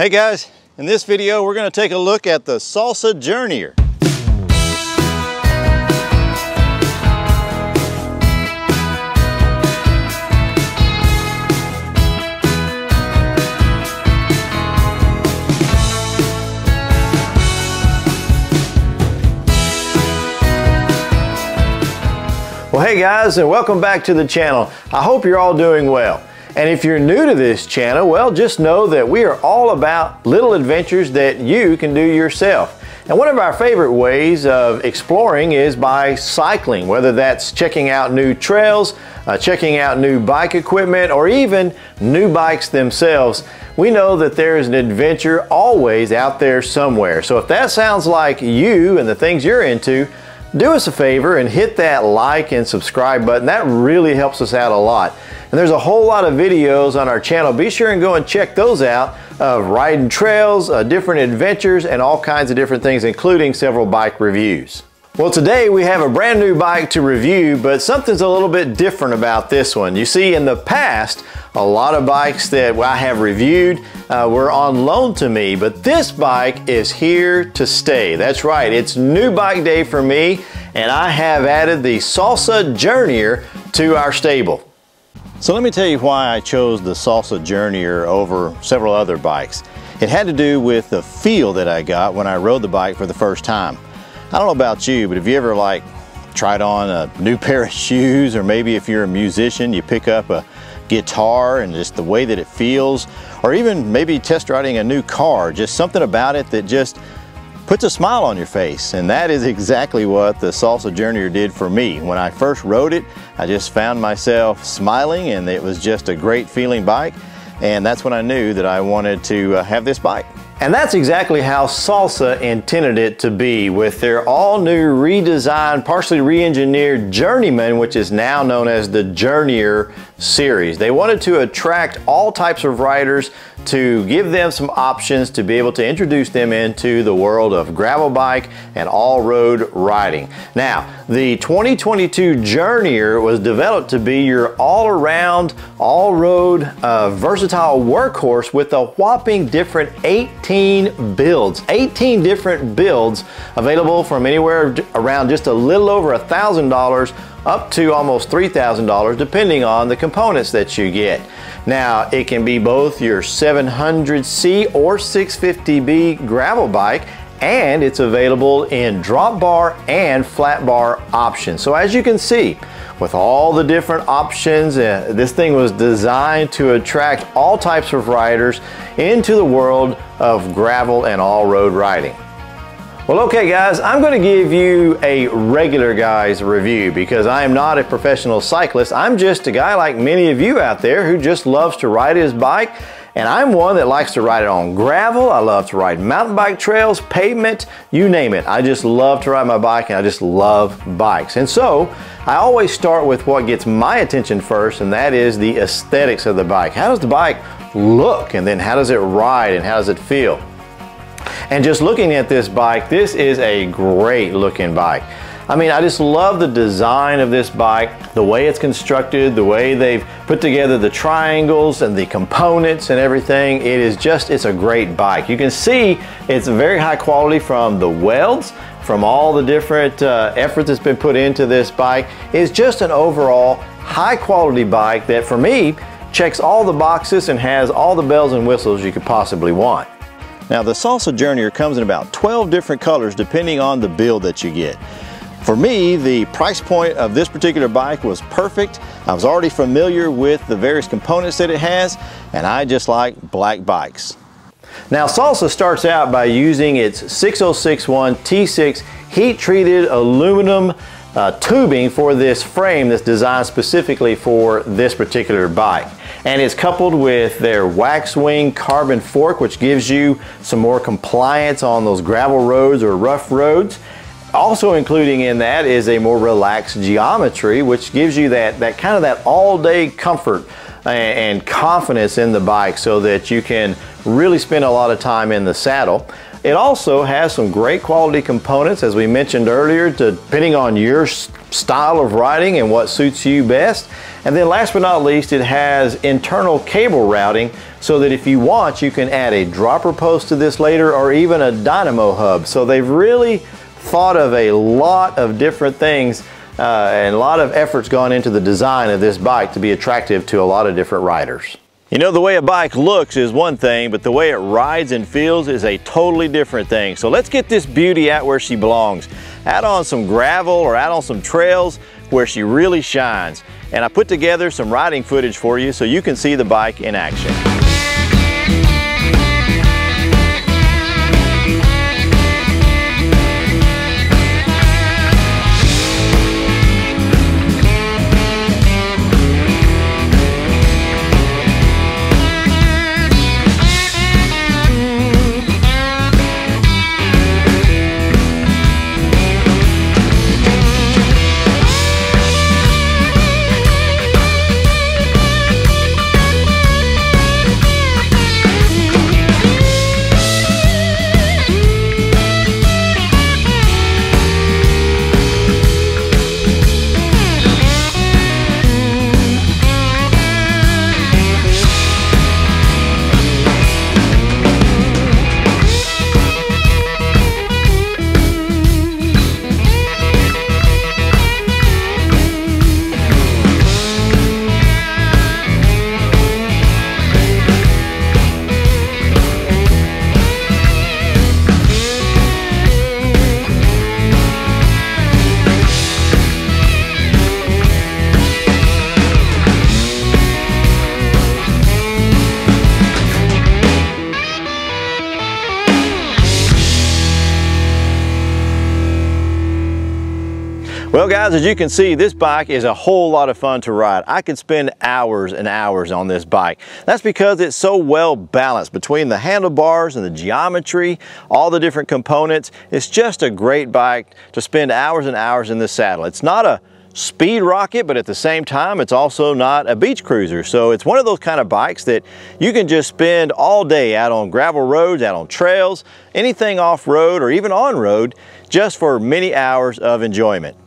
Hey guys, in this video we're going to take a look at the Salsa Journeyer. Well hey guys and welcome back to the channel. I hope you're all doing well. And if you're new to this channel, well, just know that we are all about little adventures that you can do yourself. And one of our favorite ways of exploring is by cycling, whether that's checking out new trails, uh, checking out new bike equipment, or even new bikes themselves. We know that there is an adventure always out there somewhere. So if that sounds like you and the things you're into, do us a favor and hit that like and subscribe button. That really helps us out a lot. And there's a whole lot of videos on our channel. Be sure and go and check those out of riding trails, uh, different adventures, and all kinds of different things, including several bike reviews. Well, today we have a brand new bike to review, but something's a little bit different about this one. You see, in the past, a lot of bikes that I have reviewed uh, were on loan to me, but this bike is here to stay. That's right, it's new bike day for me, and I have added the Salsa Journeyer to our stable. So let me tell you why I chose the Salsa Journeyer over several other bikes. It had to do with the feel that I got when I rode the bike for the first time. I don't know about you, but have you ever like tried on a new pair of shoes or maybe if you're a musician, you pick up a guitar and just the way that it feels or even maybe test riding a new car, just something about it that just puts a smile on your face. And that is exactly what the Salsa Journeyer did for me. When I first rode it, I just found myself smiling and it was just a great feeling bike. And that's when I knew that I wanted to uh, have this bike. And that's exactly how Salsa intended it to be with their all new redesigned, partially re-engineered Journeyman, which is now known as the Journeyer series. They wanted to attract all types of riders to give them some options to be able to introduce them into the world of gravel bike and all-road riding. Now, the 2022 Journeyer was developed to be your all-around, all-road, uh, versatile workhorse with a whopping different 18 builds. 18 different builds available from anywhere around just a little over a $1,000 up to almost $3,000 depending on the components that you get. Now it can be both your 700C or 650B gravel bike and it's available in drop bar and flat bar options. So as you can see, with all the different options, uh, this thing was designed to attract all types of riders into the world of gravel and all-road riding. Well, okay guys, I'm going to give you a regular guy's review because I am not a professional cyclist. I'm just a guy like many of you out there who just loves to ride his bike and I'm one that likes to ride it on gravel. I love to ride mountain bike trails, pavement, you name it. I just love to ride my bike and I just love bikes. And so I always start with what gets my attention first and that is the aesthetics of the bike. How does the bike look and then how does it ride and how does it feel? And just looking at this bike, this is a great looking bike. I mean, I just love the design of this bike, the way it's constructed, the way they've put together the triangles and the components and everything. It is just, it's a great bike. You can see it's very high quality from the welds, from all the different uh, effort that's been put into this bike. It's just an overall high quality bike that for me checks all the boxes and has all the bells and whistles you could possibly want. Now the Salsa Journeyer comes in about 12 different colors depending on the build that you get. For me, the price point of this particular bike was perfect. I was already familiar with the various components that it has, and I just like black bikes. Now Salsa starts out by using its 6061 T6 heat-treated aluminum uh, tubing for this frame that's designed specifically for this particular bike and it's coupled with their Waxwing carbon fork which gives you some more compliance on those gravel roads or rough roads. Also including in that is a more relaxed geometry which gives you that, that kind of that all-day comfort uh, and confidence in the bike so that you can really spend a lot of time in the saddle. It also has some great quality components, as we mentioned earlier, to, depending on your style of riding and what suits you best. And then last but not least, it has internal cable routing so that if you want, you can add a dropper post to this later or even a dynamo hub. So they've really thought of a lot of different things uh, and a lot of efforts gone into the design of this bike to be attractive to a lot of different riders. You know, the way a bike looks is one thing, but the way it rides and feels is a totally different thing. So let's get this beauty out where she belongs. Add on some gravel or add on some trails where she really shines. And I put together some riding footage for you so you can see the bike in action. Well guys, as you can see, this bike is a whole lot of fun to ride. I could spend hours and hours on this bike. That's because it's so well balanced between the handlebars and the geometry, all the different components. It's just a great bike to spend hours and hours in the saddle. It's not a speed rocket, but at the same time, it's also not a beach cruiser. So it's one of those kind of bikes that you can just spend all day out on gravel roads, out on trails, anything off-road or even on-road, just for many hours of enjoyment.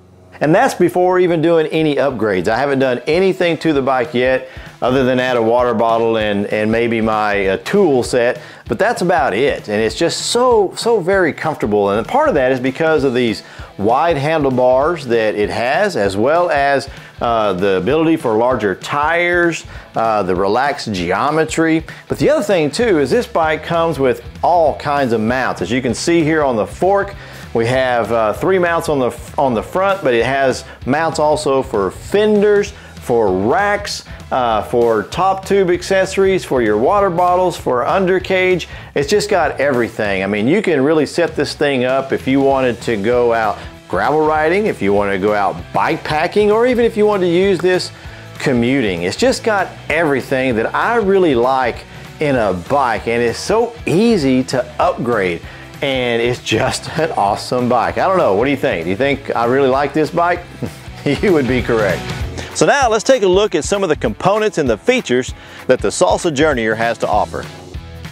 And that's before even doing any upgrades. I haven't done anything to the bike yet other than add a water bottle and, and maybe my uh, tool set, but that's about it. And it's just so, so very comfortable. And part of that is because of these wide handlebars that it has, as well as uh, the ability for larger tires, uh, the relaxed geometry. But the other thing too is this bike comes with all kinds of mounts. As you can see here on the fork, we have uh, three mounts on the, on the front, but it has mounts also for fenders, for racks, uh, for top tube accessories, for your water bottles, for under cage. It's just got everything. I mean, you can really set this thing up if you wanted to go out gravel riding, if you want to go out bike packing, or even if you want to use this commuting. It's just got everything that I really like in a bike and it's so easy to upgrade and it's just an awesome bike. I don't know, what do you think? Do you think I really like this bike? you would be correct. So now let's take a look at some of the components and the features that the Salsa Journeyer has to offer.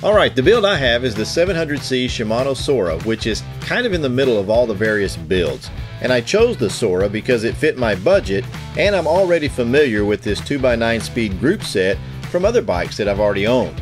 All right, the build I have is the 700C Shimano Sora, which is kind of in the middle of all the various builds. And I chose the Sora because it fit my budget and I'm already familiar with this 2x9 speed group set from other bikes that I've already owned.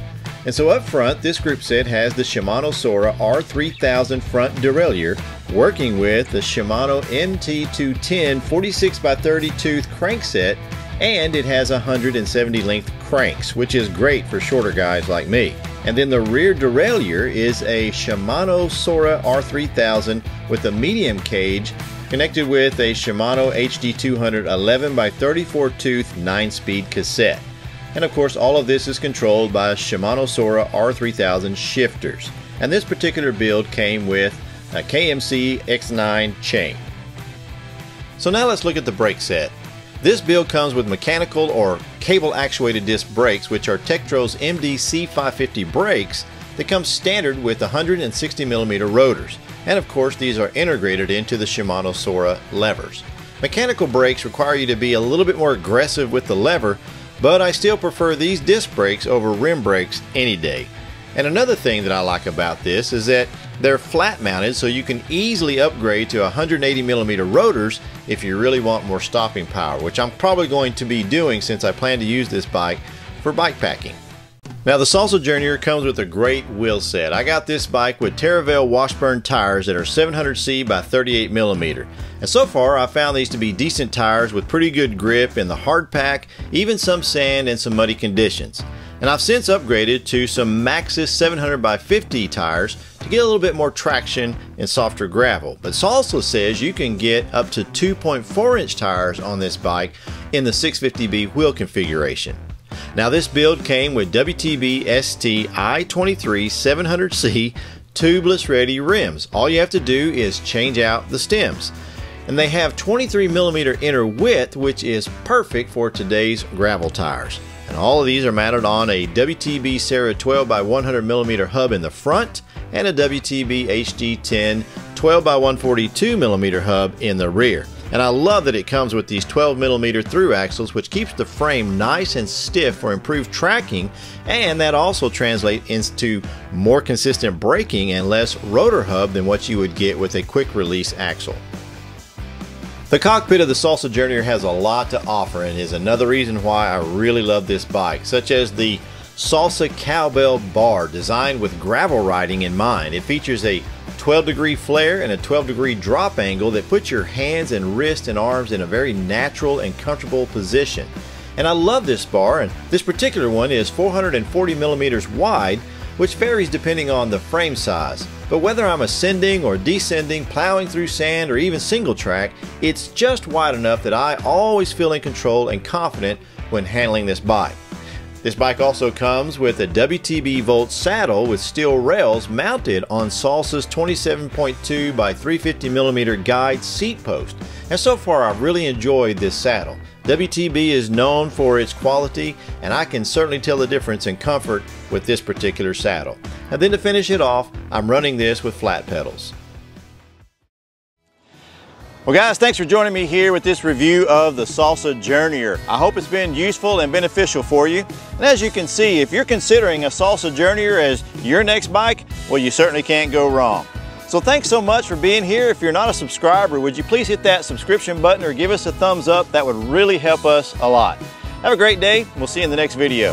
And so up front, this group set has the Shimano Sora R3000 front derailleur working with the Shimano MT210 46 by 30 tooth crankset and it has 170 length cranks, which is great for shorter guys like me. And then the rear derailleur is a Shimano Sora R3000 with a medium cage connected with a Shimano HD200 11 by 34 tooth 9 speed cassette. And of course, all of this is controlled by Shimano Sora R3000 shifters. And this particular build came with a KMC X9 chain. So now let's look at the brake set. This build comes with mechanical or cable actuated disc brakes, which are Tektros MD-C550 brakes that come standard with 160mm rotors. And of course, these are integrated into the Shimano Sora levers. Mechanical brakes require you to be a little bit more aggressive with the lever but I still prefer these disc brakes over rim brakes any day. And another thing that I like about this is that They're flat mounted so you can easily upgrade to 180 millimeter rotors if you really want more stopping power, which I'm probably going to be doing since I plan to use this bike for bike packing. Now the Salsa Journeyer comes with a great wheel set. I got this bike with Teravail Washburn tires that are 700C by 38mm. And so far I found these to be decent tires with pretty good grip in the hard pack, even some sand and some muddy conditions. And I've since upgraded to some Maxxis 700 by 50 tires to get a little bit more traction in softer gravel. But Salsa says you can get up to 2.4 inch tires on this bike in the 650B wheel configuration. Now this build came with WTB ST I23 700C tubeless ready rims. All you have to do is change out the stems. And they have 23 millimeter inner width, which is perfect for today's gravel tires. And all of these are mounted on a WTB Serra 12 by 100 millimeter hub in the front and a WTB HD10 12 by 142 millimeter hub in the rear. And I love that it comes with these 12 millimeter through axles, which keeps the frame nice and stiff for improved tracking, and that also translates into more consistent braking and less rotor rub than what you would get with a quick release axle. The cockpit of the Salsa Journeyer has a lot to offer and is another reason why I really love this bike, such as the Salsa Cowbell Bar designed with gravel riding in mind. It features a 12 degree flare and a 12 degree drop angle that puts your hands and wrists and arms in a very natural and comfortable position. And I love this bar and this particular one is 440 millimeters wide which varies depending on the frame size. But whether I'm ascending or descending, plowing through sand, or even single track, it's just wide enough that I always feel in control and confident when handling this bike. This bike also comes with a WTB Volt saddle with steel rails mounted on Salsa's 27.2 by 350 millimeter guide seat post. And so far I've really enjoyed this saddle. WTB is known for its quality and I can certainly tell the difference in comfort with this particular saddle. And then to finish it off, I'm running this with flat pedals. Well guys, thanks for joining me here with this review of the Salsa Journeyer. I hope it's been useful and beneficial for you. And as you can see, if you're considering a Salsa Journeyer as your next bike, well you certainly can't go wrong. So thanks so much for being here. If you're not a subscriber, would you please hit that subscription button or give us a thumbs up? That would really help us a lot. Have a great day. We'll see you in the next video.